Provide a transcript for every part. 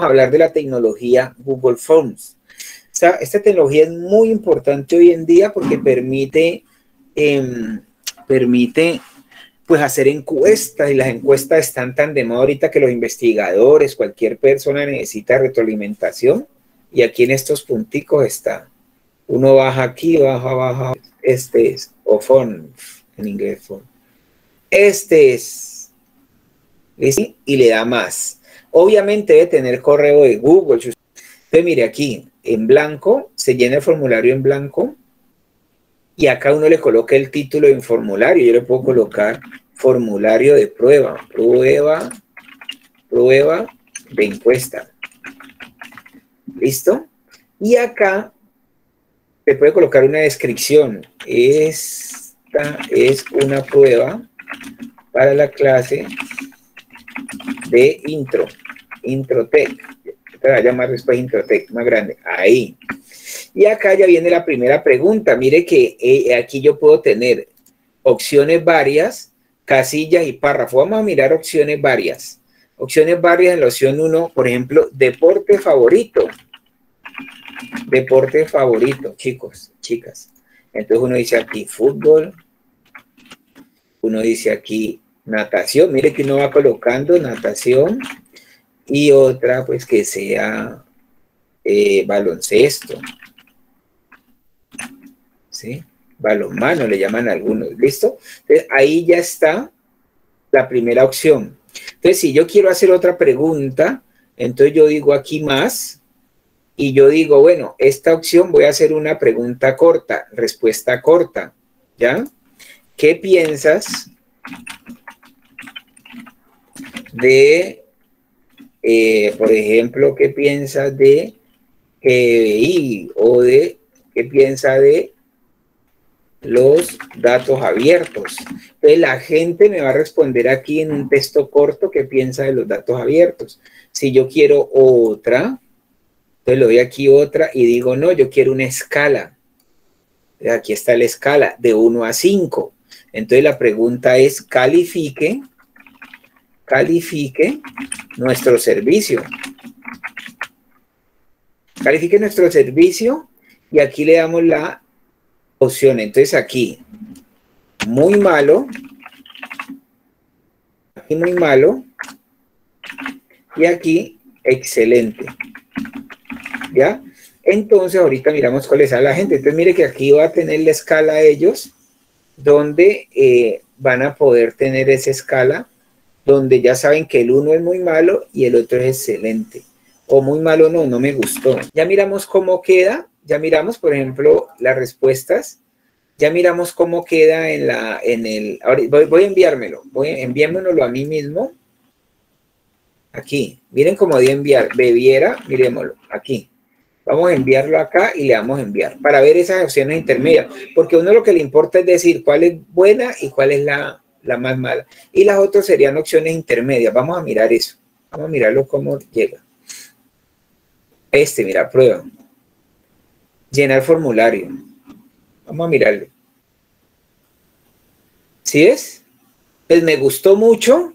a hablar de la tecnología Google Forms. esta tecnología es muy importante hoy en día porque permite, em, permite pues hacer encuestas y las encuestas están tan de moda ahorita que los investigadores, cualquier persona necesita retroalimentación y aquí en estos punticos está. Uno baja aquí, baja, baja. Este es, o phone, en inglés phone. Este es, y le da más. Obviamente debe tener correo de Google. Entonces, mire aquí, en blanco, se llena el formulario en blanco y acá uno le coloca el título en formulario. Yo le puedo colocar formulario de prueba, prueba, prueba de encuesta. ¿Listo? Y acá se puede colocar una descripción. Esta es una prueba para la clase de intro, introtech. Te va a llamar después introtech, más grande. Ahí. Y acá ya viene la primera pregunta. Mire que eh, aquí yo puedo tener opciones varias, casillas y párrafo. Vamos a mirar opciones varias. Opciones varias en la opción 1, por ejemplo, deporte favorito. Deporte favorito, chicos, chicas. Entonces uno dice aquí fútbol. Uno dice aquí natación. Mire que uno va colocando natación. Y otra, pues que sea eh, baloncesto. ¿Sí? Balonmano le llaman algunos. ¿Listo? Entonces ahí ya está la primera opción. Entonces, si yo quiero hacer otra pregunta, entonces yo digo aquí más y yo digo, bueno, esta opción voy a hacer una pregunta corta, respuesta corta, ¿ya? ¿Qué piensas de, eh, por ejemplo, qué piensas de GBI o de qué piensa de los datos abiertos. Entonces la gente me va a responder aquí en un texto corto qué piensa de los datos abiertos. Si yo quiero otra, entonces le doy aquí otra y digo, no, yo quiero una escala. Aquí está la escala de 1 a 5. Entonces la pregunta es, califique, califique nuestro servicio. Califique nuestro servicio y aquí le damos la opción. Entonces aquí, muy malo, aquí muy malo y aquí excelente. ¿ya? Entonces, ahorita miramos cuál es la gente. Entonces, mire que aquí va a tener la escala ellos, donde eh, van a poder tener esa escala, donde ya saben que el uno es muy malo y el otro es excelente. O muy malo no, no me gustó. Ya miramos cómo queda, ya miramos, por ejemplo, las respuestas. Ya miramos cómo queda en la, en el, voy, voy a enviármelo, voy a enviármelo a mí mismo. Aquí, miren cómo de enviar, bebiera, miremoslo, aquí. Vamos a enviarlo acá y le damos a enviar para ver esas opciones intermedias, porque uno lo que le importa es decir cuál es buena y cuál es la, más mala. Y las otras serían opciones intermedias. Vamos a mirar eso. Vamos a mirarlo cómo llega. Este, mira, prueba. Llenar formulario. Vamos a mirarlo. ¿Sí es? Pues me gustó mucho.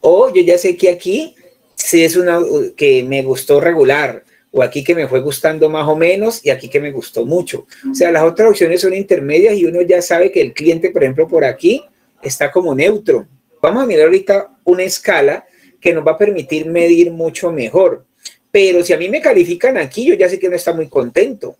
O yo ya sé que aquí sí es una que me gustó regular o aquí que me fue gustando más o menos y aquí que me gustó mucho. O sea, las otras opciones son intermedias y uno ya sabe que el cliente, por ejemplo, por aquí está como neutro. Vamos a mirar ahorita una escala que nos va a permitir medir mucho mejor. Pero si a mí me califican aquí, yo ya sé que no está muy contento.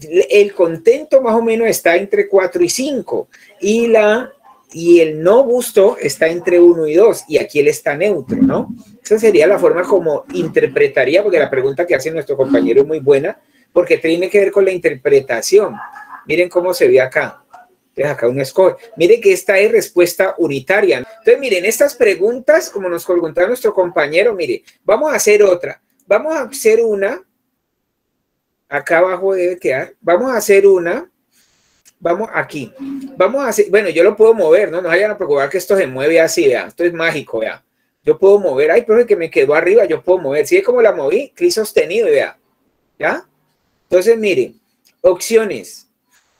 El contento más o menos está entre 4 y 5 y la y el no gusto está entre 1 y 2 y aquí él está neutro, ¿no? Esa sería la forma como interpretaría, porque la pregunta que hace nuestro compañero es muy buena, porque tiene que ver con la interpretación. Miren cómo se ve acá. Entonces acá uno escoge. Miren que esta es respuesta unitaria. Entonces miren, estas preguntas, como nos preguntaba nuestro compañero, mire, vamos a hacer otra. Vamos a hacer una. Acá abajo debe quedar. Vamos a hacer una vamos aquí. Vamos a hacer, bueno, yo lo puedo mover, ¿no? No vayan a preocupar que esto se mueve así, vea. Esto es mágico, vea. Yo puedo mover, ay, pero que me quedó arriba, yo puedo mover. ¿Sí como la moví? Clic sostenido, vea. ¿Ya? Entonces, miren, opciones.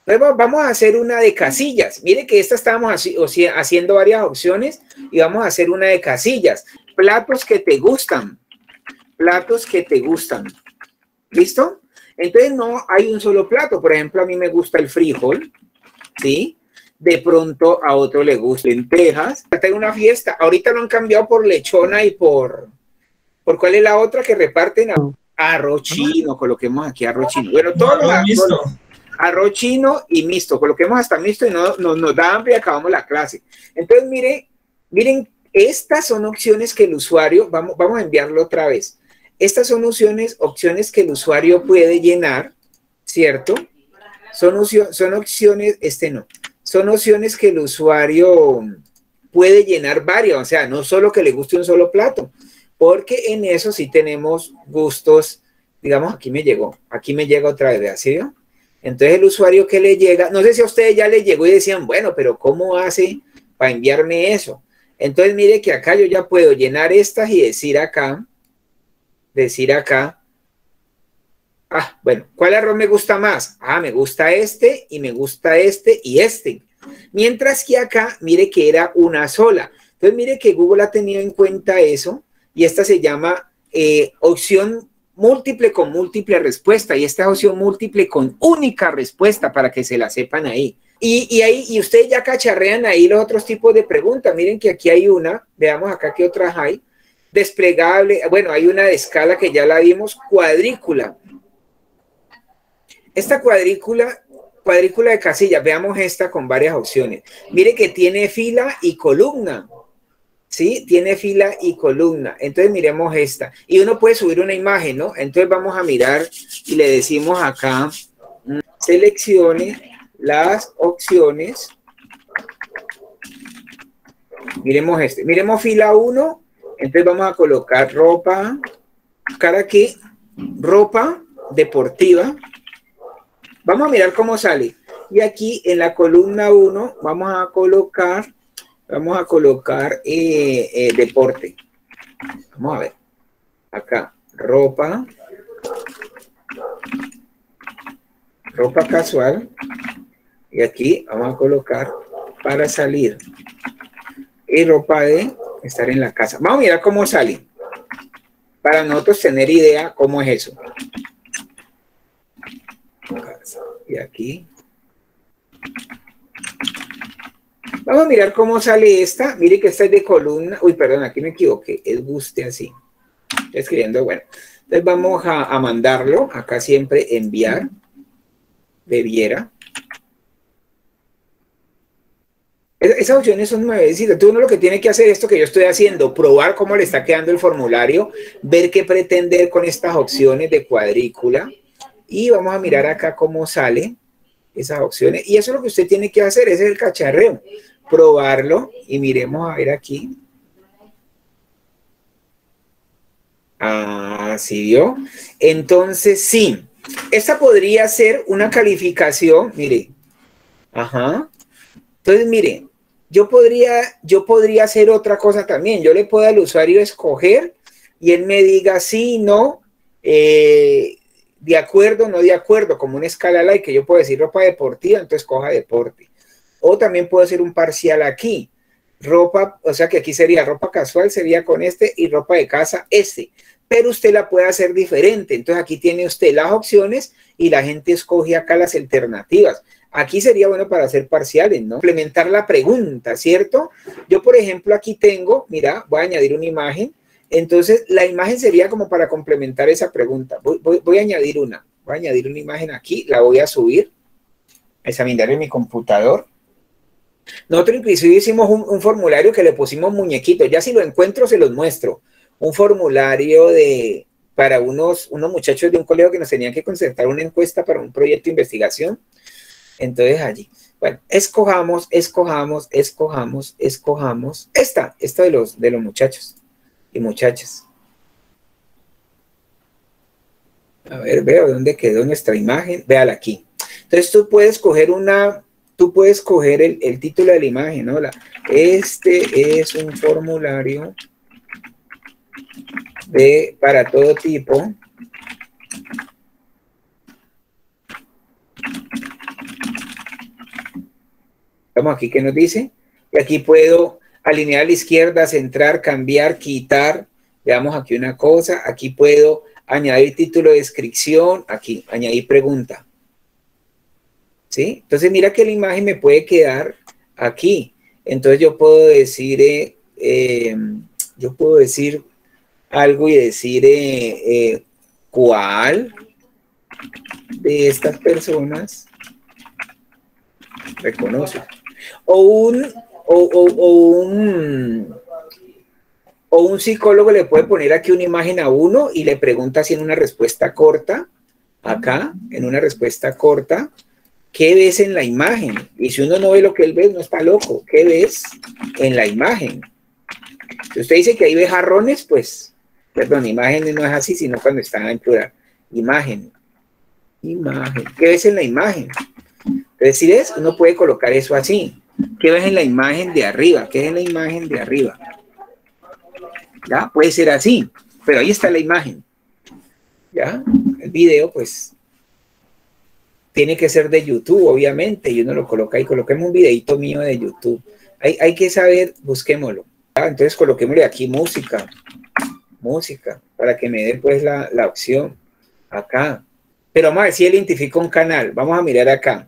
Vamos a hacer una de casillas. Mire que esta estábamos haciendo varias opciones y vamos a hacer una de casillas. Platos que te gustan. platos que te gustan. ¿Listo? Entonces no hay un solo plato. Por ejemplo, a mí me gusta el frijol, ¿sí? De pronto a otro le gusta lentejas. Tengo una fiesta. Ahorita lo han cambiado por lechona y por... ¿Por cuál es la otra que reparten? Arroz chino, coloquemos aquí arroz chino. Bueno, todo lo arroz chino y mixto. Coloquemos hasta mixto y no, nos da hambre y acabamos la clase. Entonces, mire, miren, estas son opciones que el usuario, vamos, vamos a enviarlo otra vez. Estas son opciones, opciones que el usuario puede llenar, ¿cierto? Son, son opciones, este no, son opciones que el usuario puede llenar varias, o sea, no solo que le guste un solo plato, porque en eso sí tenemos gustos, digamos, aquí me llegó, aquí me llega otra vez, ¿sí? Entonces el usuario que le llega, no sé si a ustedes ya le llegó y decían, bueno, pero ¿cómo hace para enviarme eso? Entonces mire que acá yo ya puedo llenar estas y decir acá, decir acá, ah, bueno, ¿cuál arroz me gusta más? Ah, me gusta este y me gusta este y este. Mientras que acá, mire que era una sola. Entonces, mire que Google ha tenido en cuenta eso y esta se llama eh, opción múltiple con múltiple respuesta y esta opción múltiple con única respuesta para que se la sepan ahí. Y, y, ahí, y ustedes ya cacharrean ahí los otros tipos de preguntas. Miren que aquí hay una, veamos acá qué otras hay desplegable, bueno, hay una de escala que ya la vimos, cuadrícula. Esta cuadrícula, cuadrícula de casilla, veamos esta con varias opciones. Mire que tiene fila y columna. ¿Sí? Tiene fila y columna. Entonces miremos esta. Y uno puede subir una imagen, ¿no? Entonces vamos a mirar y le decimos acá, mm, seleccione las opciones. Miremos este. Miremos fila 1 entonces vamos a colocar ropa, cara aquí, ropa deportiva. Vamos a mirar cómo sale. Y aquí en la columna 1 vamos a colocar, vamos a colocar eh, eh, deporte. Vamos a ver. Acá, ropa. Ropa casual. Y aquí vamos a colocar para salir. Y ropa de estar en la casa. Vamos a mirar cómo sale. Para nosotros tener idea cómo es eso. Y aquí. Vamos a mirar cómo sale esta. Mire que esta es de columna. Uy, perdón, aquí me equivoqué. Es guste así. Estoy escribiendo, bueno. Entonces vamos a, mandarlo. Acá siempre enviar. Debiera. Esas opciones son nuevecitas. Tú uno lo que tiene que hacer esto que yo estoy haciendo, probar cómo le está quedando el formulario, ver qué pretender con estas opciones de cuadrícula y vamos a mirar acá cómo sale esas opciones. Y eso es lo que usted tiene que hacer, ese es el cacharreo. Probarlo y miremos a ver aquí. Así vio. Entonces, sí, esta podría ser una calificación, mire. Ajá. Entonces, mire, yo podría, yo podría hacer otra cosa también. Yo le puedo al usuario escoger y él me diga sí, no, eh, de acuerdo, no de acuerdo, como una escala like, que yo puedo decir ropa deportiva, entonces coja deporte. O también puedo hacer un parcial aquí. Ropa, o sea que aquí sería ropa casual, sería con este, y ropa de casa, este. Pero usted la puede hacer diferente. Entonces aquí tiene usted las opciones y la gente escoge acá las alternativas. Aquí sería bueno para hacer parciales, ¿no? Implementar la pregunta, ¿cierto? Yo, por ejemplo, aquí tengo, mira, voy a añadir una imagen. Entonces, la imagen sería como para complementar esa pregunta. Voy, a añadir una. Voy a añadir una imagen aquí, la voy a subir, examinar en mi computador. Nosotros inclusive hicimos un, formulario que le pusimos muñequitos. Ya si lo encuentro, se los muestro. Un formulario de, para unos, unos muchachos de un colegio que nos tenían que concertar una encuesta para un proyecto de investigación. Entonces allí, bueno, escojamos, escojamos, escojamos, escojamos. Esta, esta de los, de los muchachos y muchachas. A ver, veo dónde quedó nuestra imagen. Véala aquí. Entonces tú puedes coger una, tú puedes coger el, el título de la imagen, ¿no? este es un formulario de, para todo tipo Vamos aquí, ¿qué nos dice? Y aquí puedo alinear a la izquierda, centrar, cambiar, quitar, Veamos aquí una cosa, aquí puedo añadir título de descripción, aquí, añadir pregunta. ¿Sí? Entonces mira que la imagen me puede quedar aquí. Entonces yo puedo decir, eh, eh, yo puedo decir algo y decir eh, cuál de estas personas reconoce. O un, o, un, o un psicólogo le puede poner aquí una imagen a uno y le pregunta si en una respuesta corta, acá, en una respuesta corta, ¿qué ves en la imagen? Y si uno no ve lo que él ve, no está loco. ¿Qué ves en la imagen? Si usted dice que ahí ve jarrones, pues, perdón, imagen no es así, sino cuando está en plural. Imagen. Imagen. ¿Qué ves en la imagen? Es decir, es, uno puede colocar eso así. ¿Qué ves en la imagen de arriba? ¿Qué es en la imagen de arriba? ¿Ya? Puede ser así, pero ahí está la imagen. ¿Ya? El video, pues, tiene que ser de YouTube, obviamente, y uno lo coloca ahí. Coloquemos un videito mío de YouTube. Hay, hay que saber, busquémoslo. Entonces, coloquémosle aquí música. Música, para que me dé, pues, la, la opción. Acá. Pero vamos a ver si él identifica un canal. Vamos a mirar acá.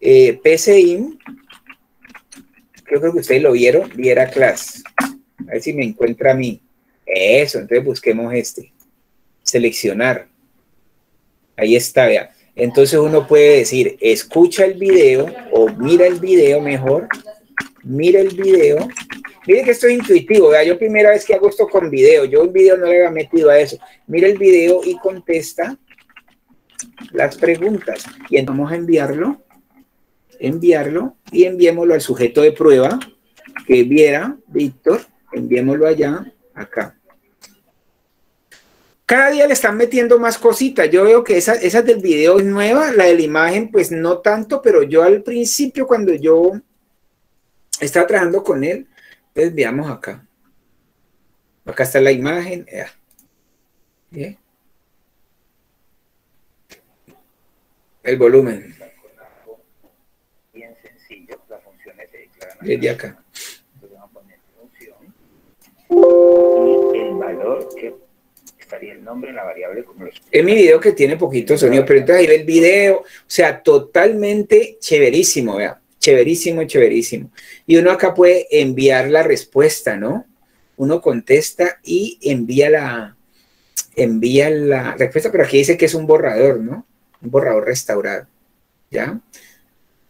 Eh, PCIM, creo que ustedes lo vieron, viera class. A ver si me encuentra a mí. Eso, entonces busquemos este. Seleccionar. Ahí está, vea. Entonces uno puede decir, escucha el video o mira el video mejor. Mira el video. Miren que esto es intuitivo, vea. Yo primera vez que hago esto con video. Yo un video no le había metido a eso. Mira el video y contesta las preguntas. Y entonces vamos a enviarlo enviarlo y enviémoslo al sujeto de prueba que viera, Víctor, enviémoslo allá, acá. Cada día le están metiendo más cositas. Yo veo que esa, esa del video es nueva, la de la imagen pues no tanto, pero yo al principio cuando yo estaba trabajando con él, pues veamos acá. Acá está la imagen. El volumen. desde acá. el valor que estaría el nombre en la variable como Es mi video que tiene poquito sonido, pero entonces ahí ve el video, o sea, totalmente chéverísimo, vea, chéverísimo, chéverísimo. Y uno acá puede enviar la respuesta, ¿no? Uno contesta y envía la, envía la respuesta, pero aquí dice que es un borrador, ¿no? Un borrador restaurado, ¿ya?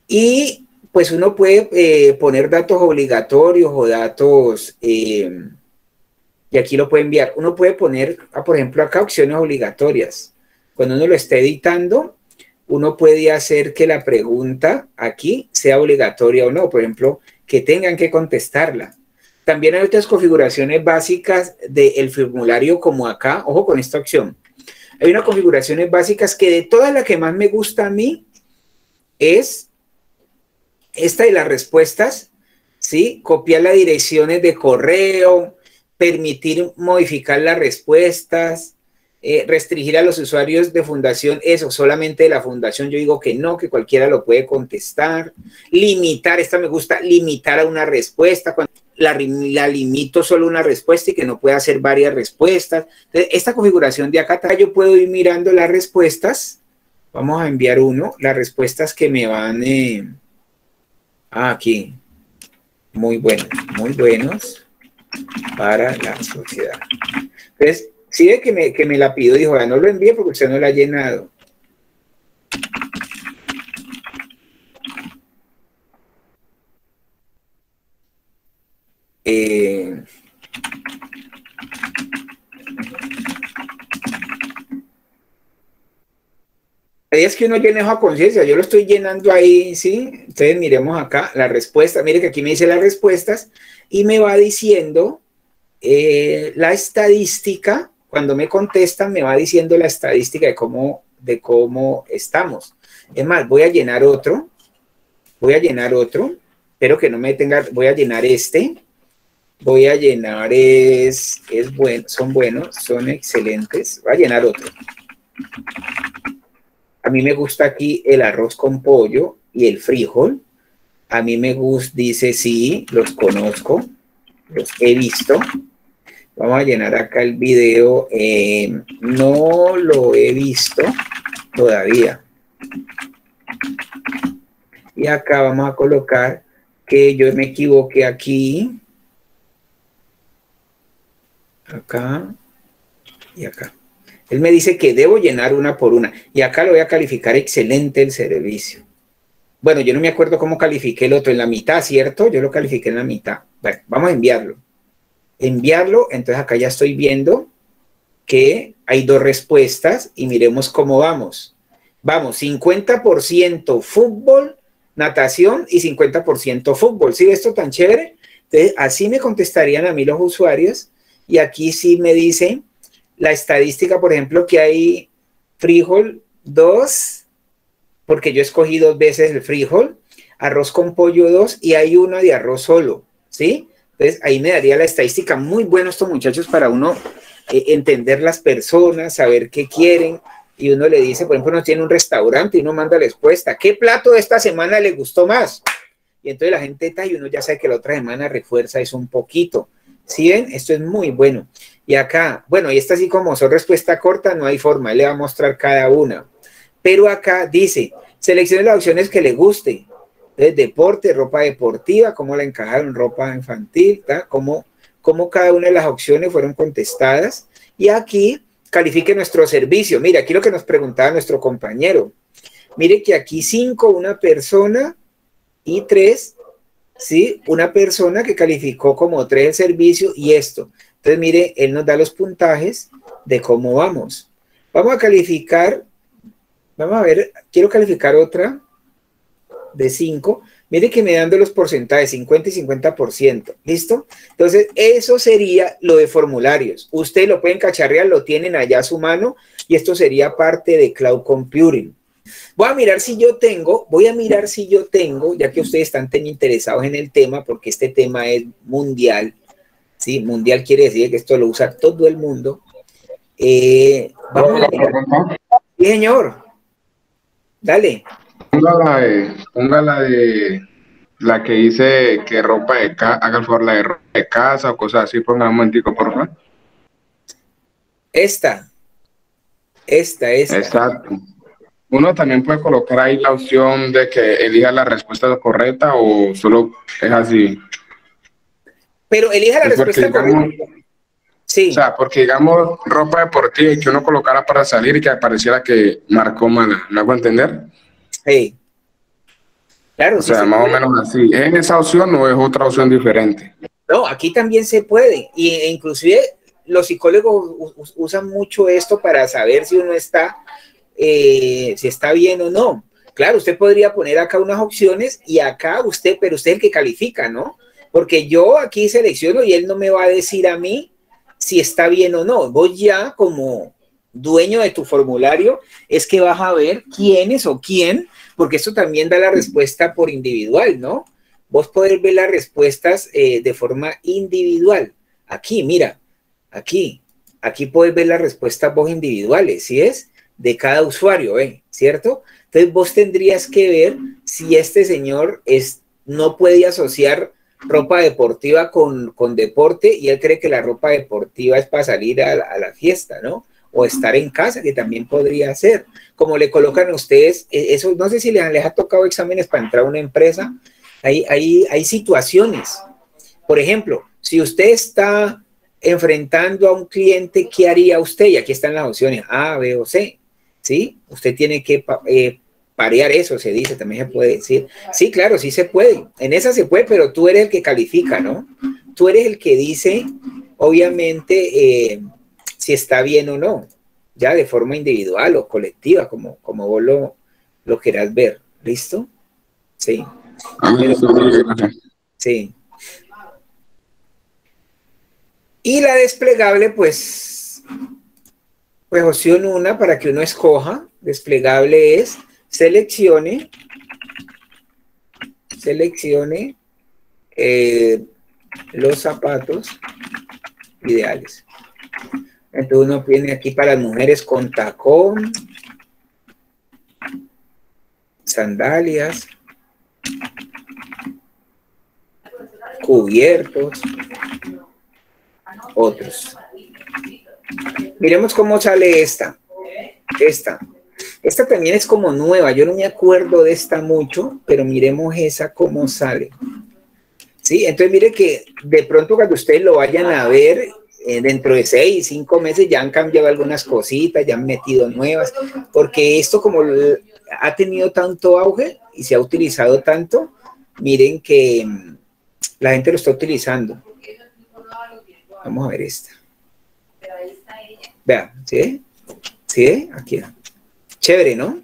Y pues uno puede eh, poner datos obligatorios o datos, eh, y aquí lo puede enviar. Uno puede poner, ah, por ejemplo, acá opciones obligatorias. Cuando uno lo esté editando, uno puede hacer que la pregunta aquí sea obligatoria o no. Por ejemplo, que tengan que contestarla. También hay otras configuraciones básicas del formulario como acá. Ojo con esta opción. Hay unas configuraciones básicas que de todas las que más me gusta a mí es esta de las respuestas, ¿sí? Copiar las direcciones de correo, permitir modificar las respuestas, eh, restringir a los usuarios de fundación, eso, solamente de la fundación, yo digo que no, que cualquiera lo puede contestar, limitar, esta me gusta, limitar a una respuesta, cuando la, la limito solo una respuesta y que no pueda hacer varias respuestas. esta configuración de acá, yo puedo ir mirando las respuestas, vamos a enviar uno, las respuestas que me van... Eh, Ah, aquí. Muy buenos, muy buenos para la sociedad. Entonces, si ve que me, que me la pido, dijo, no lo envíe porque usted no la ha llenado. Eh, es que uno llene a conciencia, yo lo estoy llenando ahí, ¿sí? Entonces miremos acá la respuesta, mire que aquí me dice las respuestas y me va diciendo eh, la estadística, cuando me contestan me va diciendo la estadística de cómo, de cómo estamos. Es más, voy a llenar otro, voy a llenar otro, pero que no me tenga, voy a llenar este, voy a llenar es, es bueno, son buenos, son excelentes, voy a llenar otro. A mí me gusta aquí el arroz con pollo y el frijol. A mí me gusta, dice, sí, los conozco, los he visto. Vamos a llenar acá el video. Eh, no lo he visto todavía. Y acá vamos a colocar que yo me equivoqué aquí. Acá y acá. Él me dice que debo llenar una por una. Y acá lo voy a calificar excelente el servicio. Bueno, yo no me acuerdo cómo califiqué el otro en la mitad, ¿cierto? Yo lo califiqué en la mitad. Bueno, vamos a enviarlo. Enviarlo, entonces acá ya estoy viendo que hay dos respuestas y miremos cómo vamos. Vamos, 50% fútbol, natación y 50% fútbol. ¿Sí esto tan chévere? Entonces, así me contestarían a mí los usuarios y aquí sí me dicen la estadística, por ejemplo, que hay frijol 2, porque yo escogí dos veces el frijol, arroz con pollo 2 y hay uno de arroz solo, ¿sí? Entonces ahí me daría la estadística. Muy bueno estos muchachos para uno eh, entender las personas, saber qué quieren. Y uno le dice, por ejemplo, uno tiene un restaurante y uno manda la respuesta, ¿qué plato de esta semana le gustó más? Y entonces la gente está y uno ya sabe que la otra semana refuerza eso un poquito. ¿Sí ven? Esto es muy bueno. Y acá, bueno, y esta así como son respuesta corta, no hay forma, le va a mostrar cada una. Pero acá dice, seleccione las opciones que le guste. Entonces, deporte, ropa deportiva, cómo la encajaron, ropa infantil, cómo, cómo cada una de las opciones fueron contestadas. Y aquí califique nuestro servicio. Mire, aquí lo que nos preguntaba nuestro compañero. Mire que aquí cinco, una persona y tres, ¿sí? Una persona que calificó como tres el servicio y esto. Entonces, mire, él nos da los puntajes de cómo vamos. Vamos a calificar, vamos a ver, quiero calificar otra de 5. Mire que me dan de los porcentajes 50 y 50%. ¿Listo? Entonces, eso sería lo de formularios. Ustedes lo pueden cacharrear, lo tienen allá a su mano y esto sería parte de cloud computing. Voy a mirar si yo tengo, voy a mirar si yo tengo, ya que ustedes están tan interesados en el tema, porque este tema es mundial, ¿sí? Mundial quiere decir que esto lo usa todo el mundo. Eh, vamos a Sí, señor. Dale. Póngala de, póngala de la que dice que ropa de casa, haga el favor la de ropa de casa o cosas así, ponga un momentico, por favor. Esta. Esta, esta. Exacto. Uno también puede colocar ahí la opción de que elija la respuesta correcta o solo es así. Pero elija la respuesta correcta. Sí. O sea, porque digamos ropa deportiva y que uno colocara para salir y que pareciera que marcó mala. ¿Me hago entender? Sí. Claro, o sea, más o menos así. ¿Es esa opción o es otra opción diferente? No, aquí también se puede. Y e inclusive los psicólogos usan mucho esto para saber si uno está, eh, si está bien o no. Claro, usted podría poner acá unas opciones y acá usted, pero usted es el que califica, ¿no? Porque yo aquí selecciono y él no me va a decir a mí si está bien o no. Vos ya como dueño de tu formulario es que vas a ver quiénes o quién, porque eso también da la respuesta por individual, ¿no? Vos podés ver las respuestas eh, de forma individual. Aquí, mira, aquí, aquí puedes ver las respuestas vos individuales, ¿sí es? De cada usuario, ¿eh? ¿Cierto? Entonces vos tendrías que ver si este señor es, no puede asociar ropa deportiva con, deporte y él cree que la ropa deportiva es para salir a la, fiesta, ¿no? O estar en casa, que también podría ser. Como le colocan a ustedes, e, eso no sé si les, les ha tocado exámenes para entrar a una empresa, hay, hay, hay situaciones. Por ejemplo, si usted está enfrentando a un cliente, ¿qué haría usted? Y aquí están las opciones A, B o C. ¿Sí? Usted tiene que eh, parear eso, se dice, también se puede decir. Sí, claro, sí se puede. En esa se puede, pero tú eres el que califica, ¿no? Tú eres el que dice, obviamente, eh, si está bien o no, ya de forma individual o colectiva, como, como vos lo, lo quieras ver. ¿Listo? Sí. sí. Y la desplegable, pues, pues opción una para que uno escoja. Desplegable es seleccione, seleccione eh, los zapatos ideales. Entonces uno tiene aquí para mujeres con tacón, sandalias, cubiertos, otros. Miremos cómo sale esta. Esta. Esta también es como nueva. Yo no me acuerdo de esta mucho, pero miremos esa cómo sale. Sí, entonces mire que de pronto cuando ustedes lo vayan a ver, eh, dentro de seis, cinco meses ya han cambiado algunas cositas, ya han metido nuevas, porque esto como ha tenido tanto auge y se ha utilizado tanto, miren que mm, la gente lo está utilizando. Vamos a ver esta. Vean, ¿sí? ¿Sí? Aquí. Chévere, ¿no?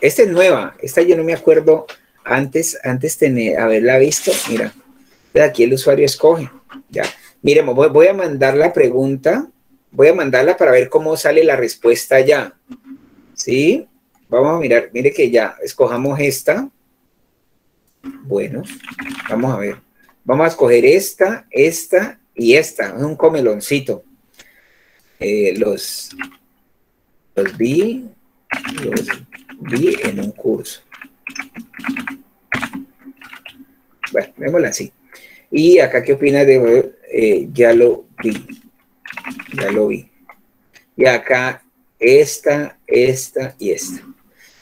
Esta es nueva. Esta yo no me acuerdo antes, antes de haberla visto. Mira, aquí el usuario escoge. Ya. Miremos, voy, a mandar la pregunta. Voy a mandarla para ver cómo sale la respuesta ya. ¿Sí? Vamos a mirar. Mire que ya escojamos esta. Bueno, vamos a ver. Vamos a escoger esta, esta y esta. Es un comeloncito. Eh, los, los vi, los vi en un curso. Bueno, vémosla así. Y acá, ¿qué opinas de eh, ya lo vi? Ya lo vi. Y acá, esta, esta y esta.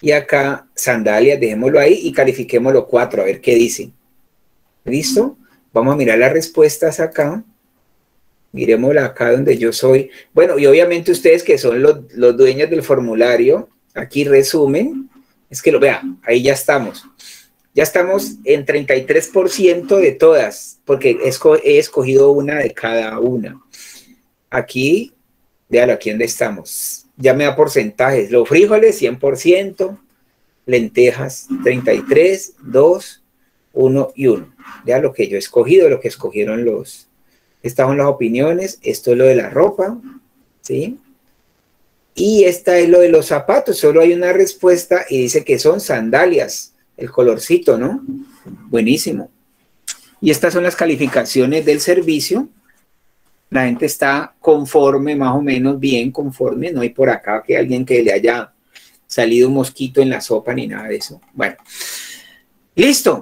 Y acá, sandalias, dejémoslo ahí y califiquémoslo cuatro, a ver qué dicen. ¿Listo? Vamos a mirar las respuestas acá. Miremosla acá donde yo soy. Bueno, y obviamente ustedes que son los, dueños del formulario, aquí resumen, es que lo vean, ahí ya estamos. Ya estamos en 33% de todas, porque he escogido una de cada una. Aquí, véalo aquí donde estamos. Ya me da porcentajes. Los frijoles, 100%. Lentejas, 33, 2, 1 y 1. Ya lo que yo he escogido, lo que escogieron los, estas son las opiniones, esto es lo de la ropa, ¿sí? Y esta es lo de los zapatos, solo hay una respuesta y dice que son sandalias, el colorcito, ¿no? Buenísimo. Y estas son las calificaciones del servicio. La gente está conforme, más o menos bien conforme. No hay por acá que alguien que le haya salido un mosquito en la sopa ni nada de eso. Bueno, listo.